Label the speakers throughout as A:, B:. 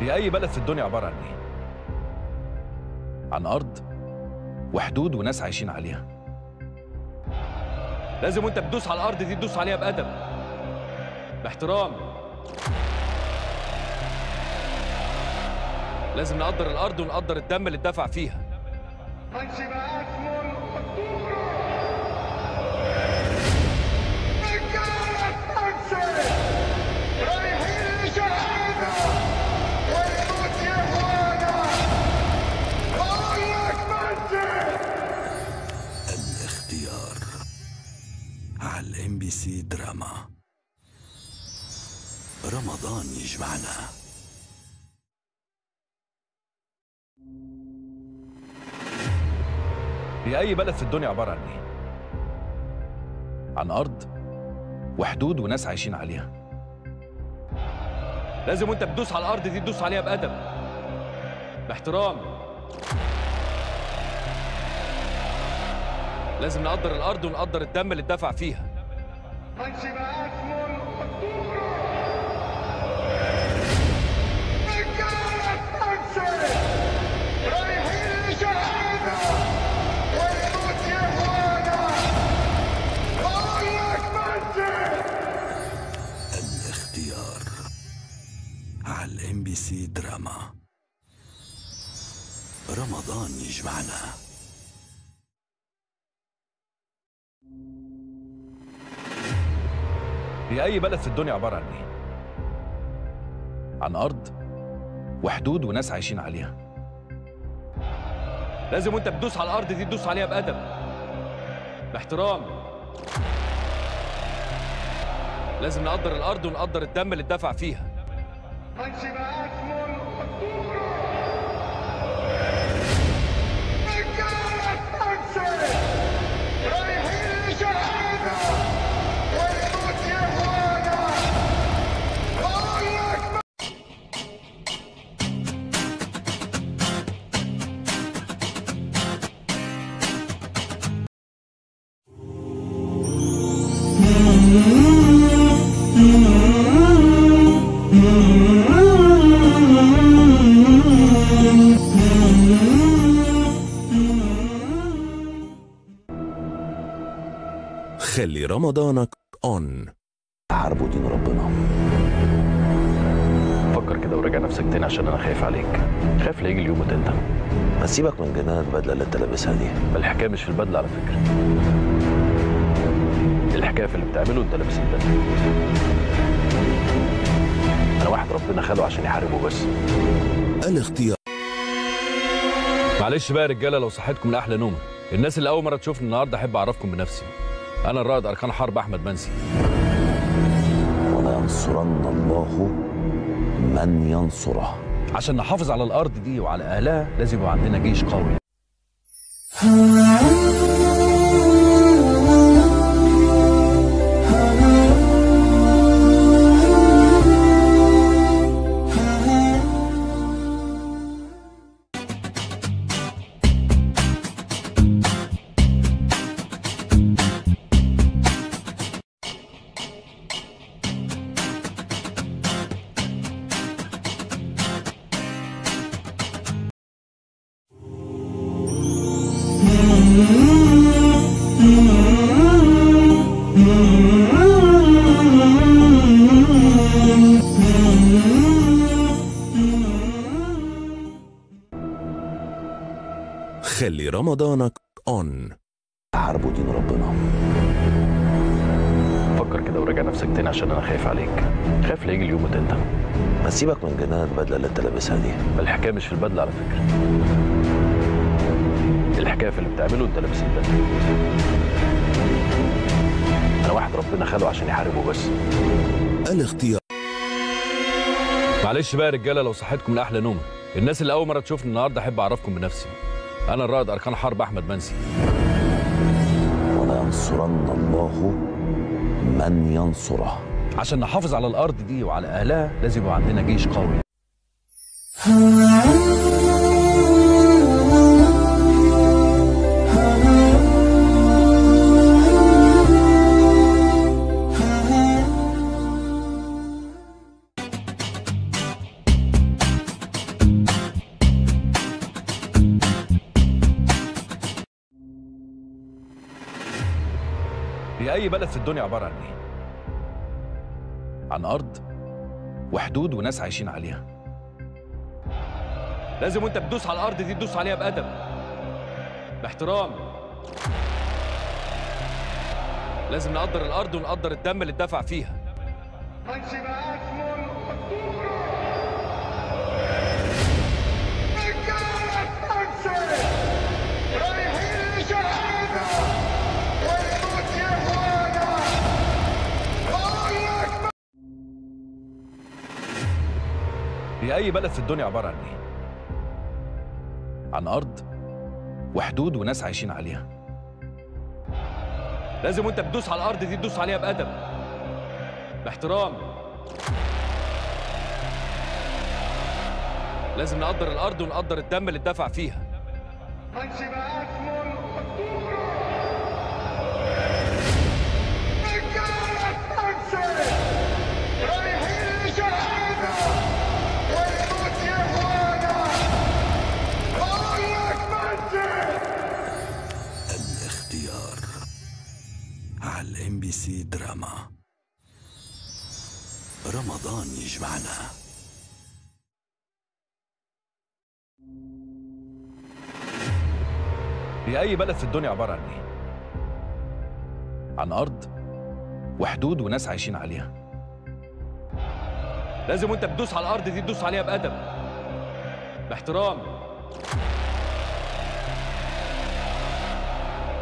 A: هي أي بلد في الدنيا عبارة عن إيه؟ عن أرض وحدود وناس عايشين عليها لازم وأنت بتدوس على الأرض دي تدوس عليها بأدب باحترام لازم نقدر الأرض ونقدر الدم اللي اتدفع فيها.
B: رمضان يجمعنا.
A: هي أي بلد في الدنيا عبارة عن إيه؟ عن أرض وحدود وناس عايشين عليها. لازم وأنت بتدوس على الأرض دي تدوس عليها بأدب. باحترام. لازم نقدر الأرض ونقدر الدم اللي اتدفع فيها.
B: يجمعنا
A: هي أي بلد في الدنيا عبارة عن إيه؟ عن أرض وحدود وناس عايشين عليها. لازم وأنت بتدوس على الأرض دي تدوس عليها بأدب. باحترام. لازم نقدر الأرض ونقدر الدم اللي اتدفع فيها.
B: رمضانك اون حاربوا دين ربنا.
A: فكر كده وراجع نفسك تاني عشان أنا خايف عليك. خايف لا يجي اليوم وتندم
B: ما تسيبك من جنان البدله اللي أنت لابسها دي.
A: الحكاية مش في البدلة على فكرة. الحكاية في اللي بتعمله وأنت لابس البدلة. أنا واحد ربنا خلقه عشان يحاربه بس.
B: الاختيار.
A: معلش بقى يا رجالة لو صحيتكم من أحلى نوم الناس اللي أول مرة تشوفني النهارده أحب أعرفكم بنفسي. أنا الرائد أركان حرب أحمد منسي.
B: ولينصرن الله من ينصره.
A: عشان نحافظ على الأرض دي وعلى اهلها لازم يبقى عندنا جيش قوي.
B: رمضانك اون حاربوا دين ربنا.
A: فكر كده وراجع نفسك تاني عشان أنا خايف عليك. خايف لا يجي اليوم وتندم
B: ما تسيبك من جنان البدله اللي أنت لابسها دي.
A: الحكاية مش في البدلة على فكرة. الحكاية في اللي بتعمله وأنت لابس البدلة. أنا واحد ربنا خلقه عشان يحاربه بس.
B: الاختيار.
A: معلش بقى يا رجالة لو صحيتكم من أحلى نوم الناس اللي اول مرة تشوفني النهارده أحب أعرفكم بنفسي. أنا الرائد أركان حرب أحمد منسي.
B: ولينصرن الله من ينصره.
A: عشان نحافظ على الأرض دي وعلى اهلها لازم يبقى عندنا جيش قوي. بلد في الدنيا عبارة عن إيه؟ عن أرض وحدود وناس عايشين عليها. لازم وأنت بتدوس على الأرض دي تدوس عليها بأدب. باحترام. لازم نقدر الأرض ونقدر الدم اللي اتدفع فيها. هي اي بلد في الدنيا عبارة عن إيه؟ عن أرض وحدود وناس عايشين عليها. لازم وأنت بتدوس على الأرض دي تدوس عليها بأدب. باحترام. لازم نقدر الأرض ونقدر الدم اللي اتدفع فيها.
C: بي سي دراما. رمضان يجمعنا.
A: هي أي بلد في الدنيا عبارة عن إيه؟ عن أرض وحدود وناس عايشين عليها. لازم وأنت بتدوس على الأرض دي تدوس عليها بأدب. باحترام.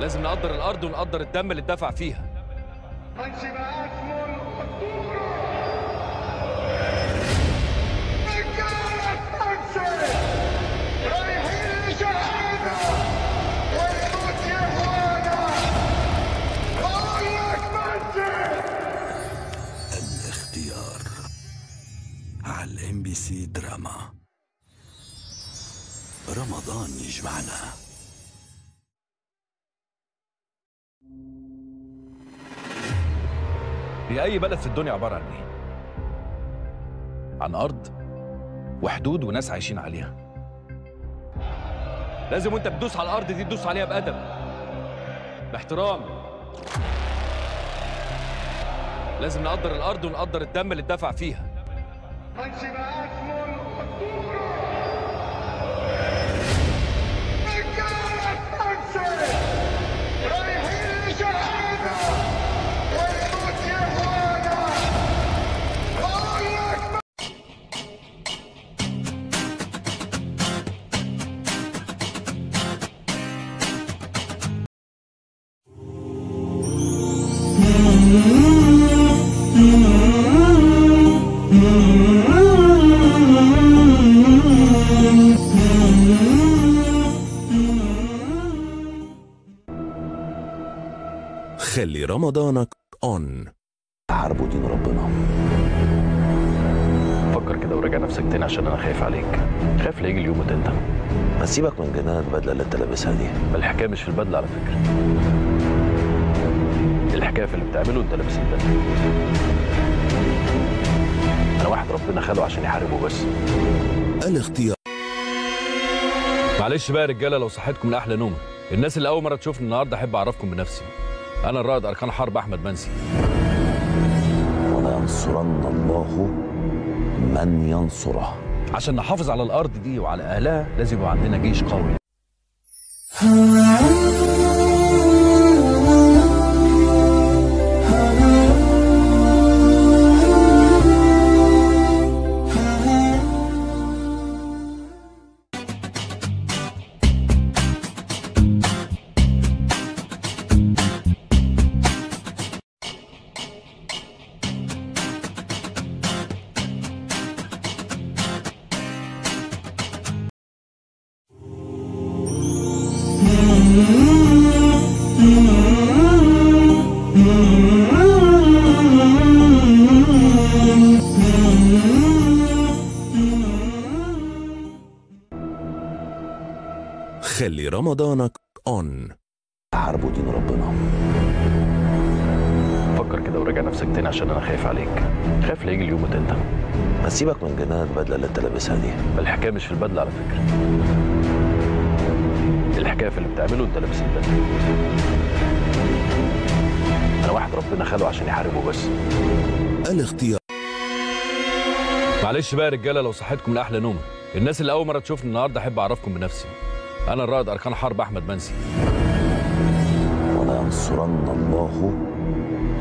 A: لازم نقدر الأرض ونقدر الدم اللي اتدفع فيها.
D: انشباعات مول الخطورة رجالة أنسى. رايحين لشهادة والموت يا إخوانا الله أكبر
C: الاختيار. على الام بي سي دراما. رمضان يجمعنا.
A: هي أي بلد في الدنيا عبارة عن إيه؟ عن أرض وحدود وناس عايشين عليها. لازم وأنت بتدوس على الأرض دي تدوس عليها بأدب. باحترام. لازم نقدر الأرض ونقدر الدم اللي اتدفع فيها.
E: خلي رمضانك اون
B: حاربوا دين ربنا.
A: فكر كده وراجع نفسك تاني عشان أنا خايف عليك. خايف لا يجي اليوم وتندم
B: ما تسيبك من جنان البدلة اللي انت لابسها دي.
A: بل الحكاية مش في البدلة على فكرة. الحكاية في اللي بتعمله انت لابس البدلة. أنا واحد ربنا خلقه عشان يحاربه بس.
E: الاختيار.
A: معلش بقى يا رجالة لو صحيتكم من أحلى نوم الناس اللي أول مرة تشوفني النهارده أحب أعرفكم بنفسي. أنا الرائد أركان حرب أحمد منسي
B: ولينصرن الله من ينصره.
A: عشان نحافظ على الأرض دي وعلى اهلها لازم يبقى عندنا جيش قوي.
E: رمضانك اون
B: حاربوا دين ربنا.
A: فكر كده وراجع نفسك تاني عشان أنا خايف عليك. خايف لا يجي اليوم وتندم
B: ما سيبك من جنان البدلة اللي انت لابسها دي.
A: الحكاية مش في البدلة على فكرة. الحكاية في اللي بتعمله انت لابس البدلة. أنا واحد ربنا خده عشان يحاربه بس.
E: الاختيار.
A: معلش بقى يا رجالة لو صحيتكم من أحلى نوم الناس اللي أول مرة تشوفني النهارده أحب أعرفكم بنفسي. أنا الرائد أركان حرب أحمد منسي.
B: ولينصرن الله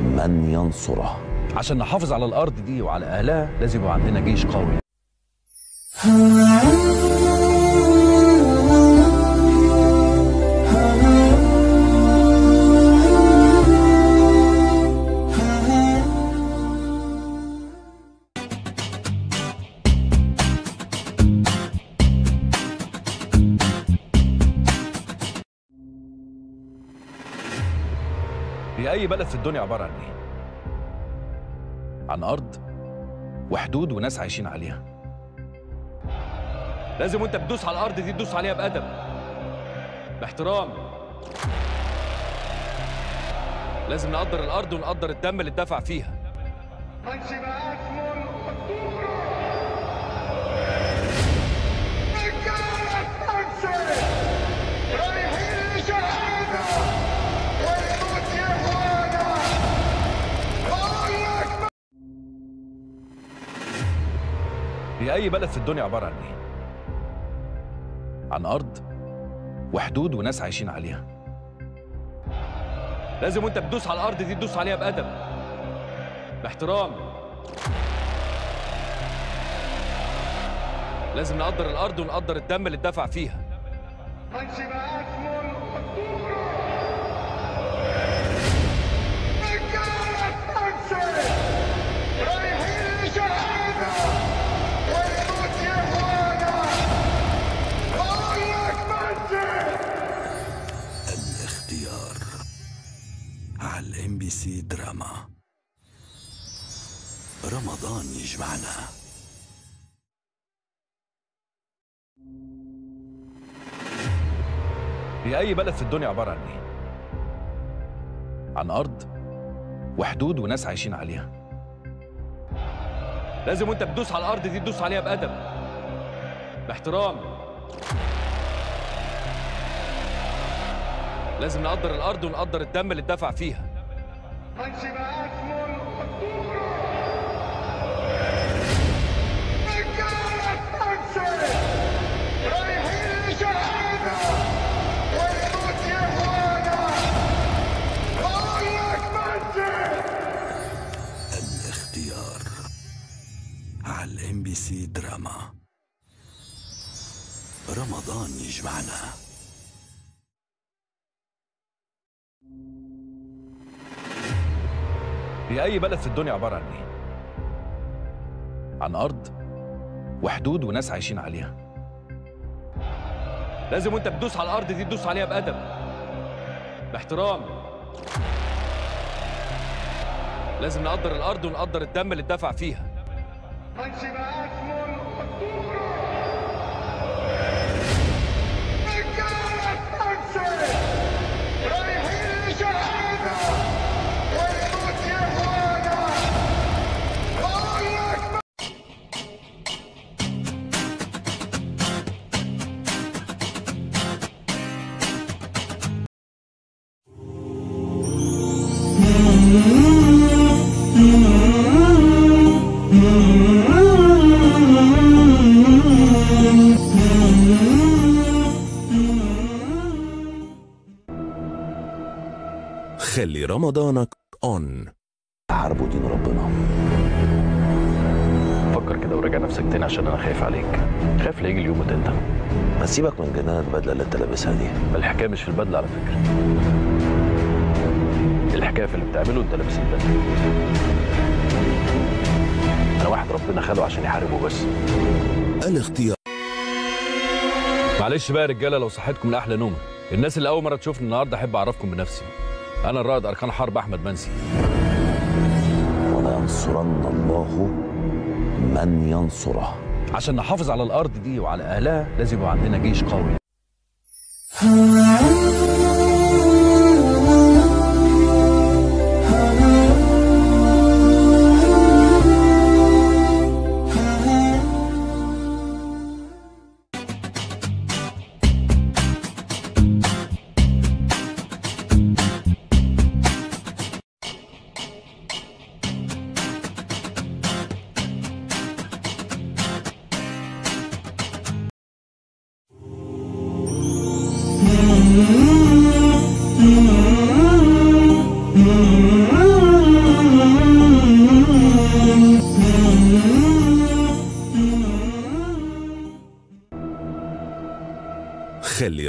B: من ينصره.
A: عشان نحافظ على الأرض دي وعلى اهلها لازم يبقى عندنا جيش قوي. أي بلد في الدنيا عبارة عن إيه؟ عن أرض وحدود وناس عايشين عليها. لازم وأنت بتدوس على الأرض دي تدوس عليها بأدب باحترام. لازم نقدر الأرض ونقدر الدم اللي اتدفع فيها. هي أي بلد في الدنيا عبارة عن إيه؟ عن أرض وحدود وناس عايشين عليها. لازم وأنت بتدوس على الأرض دي تدوس عليها بأدب باحترام. لازم نقدر الأرض ونقدر الدم اللي اتدفع فيها.
C: سي دراما. رمضان يجمعنا.
A: هي أي بلد في الدنيا عبارة عن إيه؟ عن أرض وحدود وناس عايشين عليها. لازم وأنت بتدوس على الأرض دي تدوس عليها بأدب. باحترام. لازم نقدر الأرض ونقدر الدم اللي اتدفع فيها.
C: على الإم بي رمضان يجمعنا.
A: هي أي بلد في الدنيا عبارة عن إيه؟ عن أرض وحدود وناس عايشين عليها. لازم وأنت بتدوس على الأرض دي تدوس عليها بأدب باحترام. لازم نقدر الأرض ونقدر الدم اللي اتدفع فيها.
E: رمضانك اون
B: حاربوا دين ربنا.
A: فكر كده وراجع نفسك تاني عشان أنا خايف عليك. خايف لا يجي اليوم وتندم
B: ما سيبك من جنان البدلة اللي انت لابسها دي.
A: الحكاية مش في البدلة على فكرة. الحكاية في اللي بتعمله انت لابس البدلة. أنا واحد ربنا خده عشان يحاربه بس.
E: الاختيار.
A: معلش بقى يا رجالة لو صحيتكم من أحلى نوم الناس اللي أول مرة تشوفني النهارده أحب أعرفكم بنفسي. أنا الرائد أركان حرب أحمد منسي
B: ولينصرن الله من ينصره.
A: عشان نحافظ على الأرض دي وعلى اهلها لازم يبقى عندنا جيش قوي.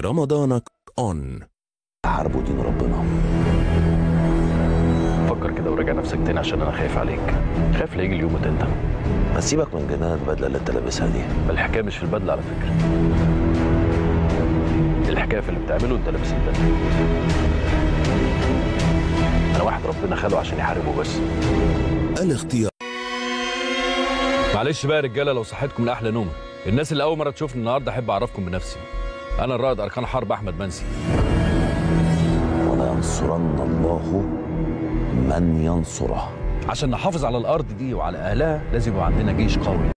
E: رمضانك أون
B: حاربوا دين ربنا.
A: فكر كده وراجع نفسك تاني عشان أنا خايف عليك. خايف لا يجي اليوم وتندم
B: ما سيبك من جنان البدله اللي أنت لابسها دي.
A: الحكاية مش في البدلة على فكرة. الحكاية في اللي بتعمله انت لابس البدلة. أنا واحد ربنا خلقه عشان يحاربه بس.
E: الاختيار.
A: معلش بقى يا رجالة لو صحيتكم من أحلى نوم الناس اللي أول مرة تشوفني النهارده أحب أعرفكم بنفسي. أنا الرائد أركان حرب أحمد منسي.
B: ولينصرن الله من ينصره.
A: عشان نحافظ على الأرض دي وعلى اهلها لازم يبقى عندنا جيش قوي.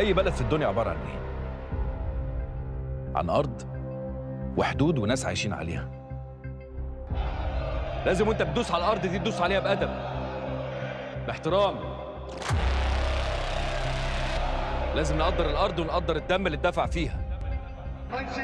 A: أي بلد في الدنيا عبارة عن إيه؟ عن أرض وحدود وناس عايشين عليها. لازم وأنت بتدوس على الأرض دي تدوس عليها بأدب. باحترام. لازم نقدر الأرض ونقدر الدم اللي اتدفع فيها.
D: اسم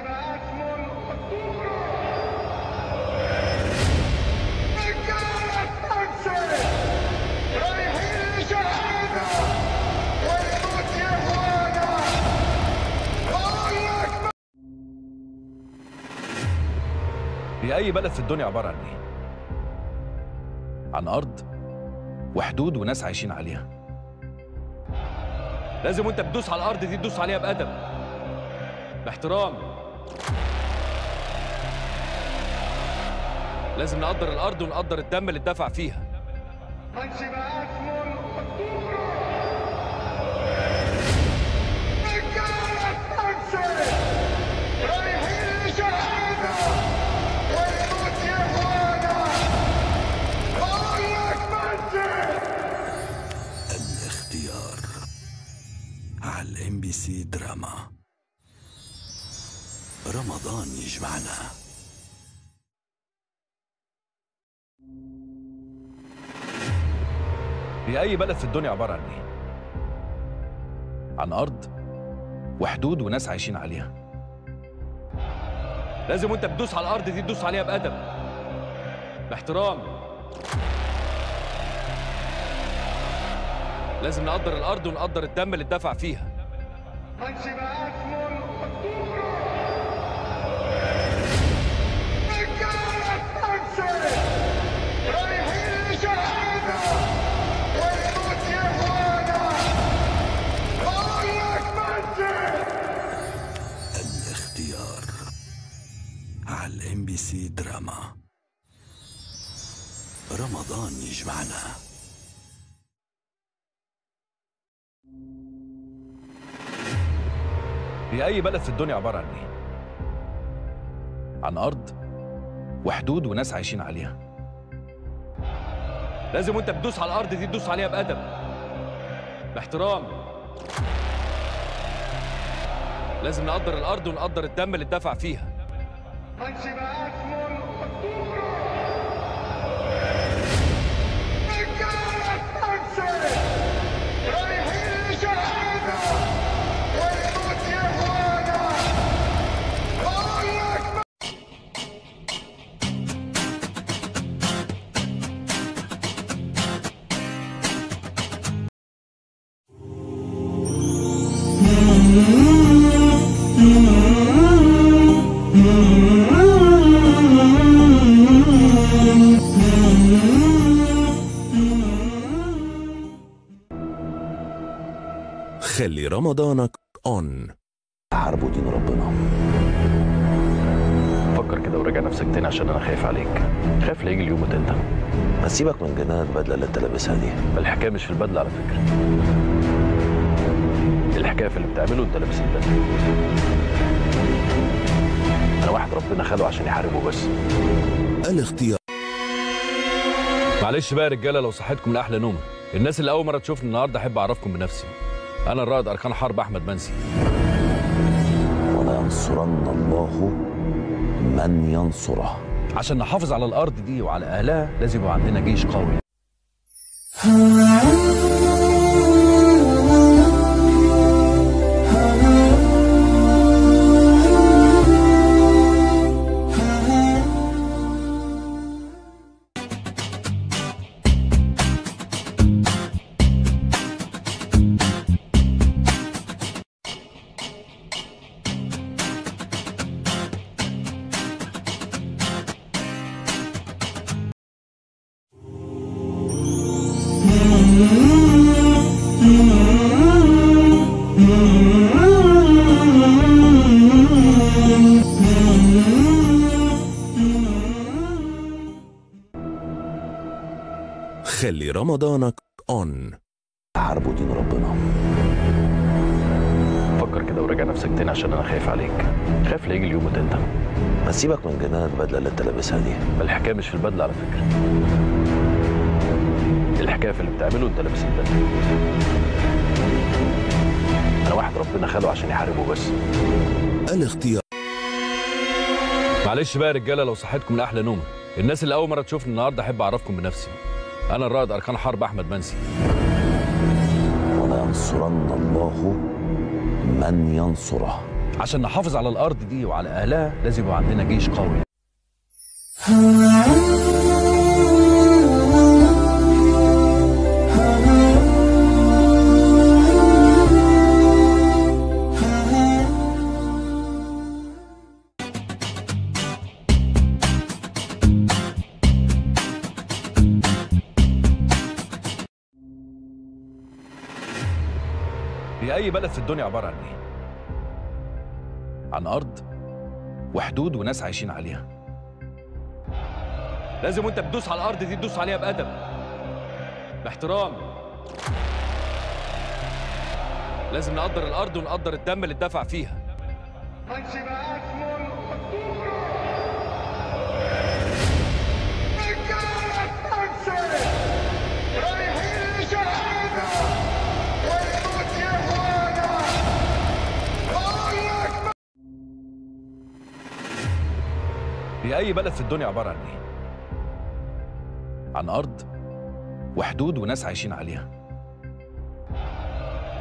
A: هي أي بلد في الدنيا عبارة عن إيه؟ عن أرض وحدود وناس عايشين عليها. لازم وأنت بتدوس على الأرض دي تدوس عليها بأدب. باحترام. لازم نقدر الأرض ونقدر الدم اللي اتدفع فيها. أي بلد في الدنيا عبارة عن إيه؟ عن أرض وحدود وناس عايشين عليها. لازم وأنت بتدوس على الأرض دي تدوس عليها بأدب. باحترام. لازم نقدر الأرض ونقدر الدم اللي اتدفع فيها.
C: يجمعنا
A: هي أي بلد في الدنيا عبارة عن إيه؟ عن أرض وحدود وناس عايشين عليها. لازم وأنت بتدوس على الأرض دي تدوس عليها بأدب باحترام. لازم نقدر الأرض ونقدر الدم اللي اتدفع فيها.
E: رمضانك اون
B: حاربوا دين ربنا.
A: فكر كده وراجع نفسك تاني عشان أنا خايف عليك. خايف لا يجي اليوم وتندم
B: ما تسيبك من جنان البدله اللي أنت لابسها دي.
A: الحكاية مش في البدلة على فكرة. الحكاية في اللي بتعمله انت لابس البدلة. أنا واحد ربنا خده عشان يحاربه بس.
E: الاختيار.
A: معلش بقى يا رجالة لو صحيتكم من أحلى نوم الناس اللي أول مرة تشوفني النهارده أحب أعرفكم بنفسي. أنا الرائد أركان حرب أحمد منسي
B: ولينصرن الله من ينصره.
A: عشان نحافظ على الأرض دي وعلى اهلها لازم يبقى عندنا جيش قوي.
E: رمضانك اون
B: حاربوا دين ربنا.
A: فكر كده وراجع نفسك تاني عشان أنا خايف عليك. خايف لا يجي اليوم وتندم
B: ما تسيبك من جنان البدله اللي أنت لابسها دي.
A: الحكاية مش في البدلة على فكرة. الحكاية في اللي بتعمله انت لابس البدلة. أنا واحد ربنا خده عشان يحاربه بس.
E: الاختيار.
A: معلش بقى يا رجالة لو صحيتكم من أحلى نوم الناس اللي أول مرة تشوفني النهارده أحب أعرفكم بنفسي. أنا الرائد أركان حرب أحمد منسي.
B: ولينصرن الله من ينصره.
A: عشان نحافظ على الأرض دي وعلى اهلها لازم يبقى عندنا جيش قوي. أي بلد في الدنيا عبارة عن إيه؟ عن أرض وحدود وناس عايشين عليها. لازم وأنت بتدوس على الأرض دي تدوس عليها بأدب. باحترام. لازم نقدر الأرض ونقدر الدم اللي اتدفع فيها. هي أي بلد في الدنيا عبارة عن إيه؟ عن أرض وحدود وناس عايشين عليها.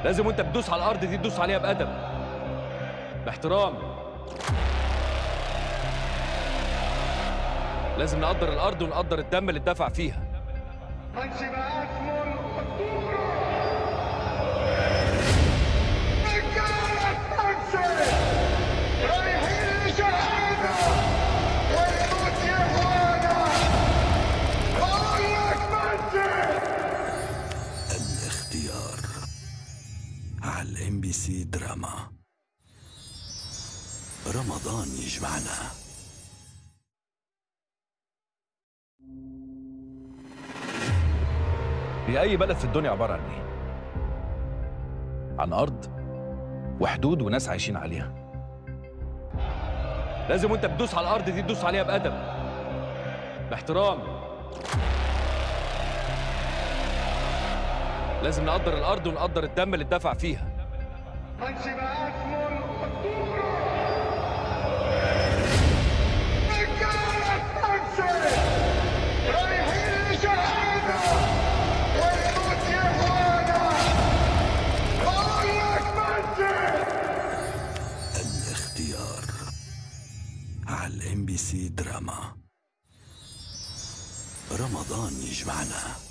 A: لازم وأنت بتدوس على الأرض دي تدوس عليها بأدب. باحترام. لازم نقدر الأرض ونقدر الدم اللي اتدفع فيها.
C: بي سي دراما. رمضان يجمعنا.
A: هي أي بلد في الدنيا عبارة عن إيه؟ عن أرض وحدود وناس عايشين عليها. لازم وأنت بتدوس على الأرض دي تدوس عليها بأدب. باحترام. لازم نقدر الأرض ونقدر الدم اللي اتدفع فيها.
C: على ال MBC دراما. رمضان يجمعنا.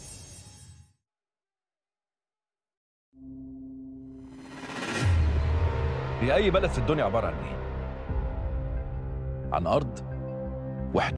A: هي أي بلد في الدنيا عبارة عن إيه؟ عن أرض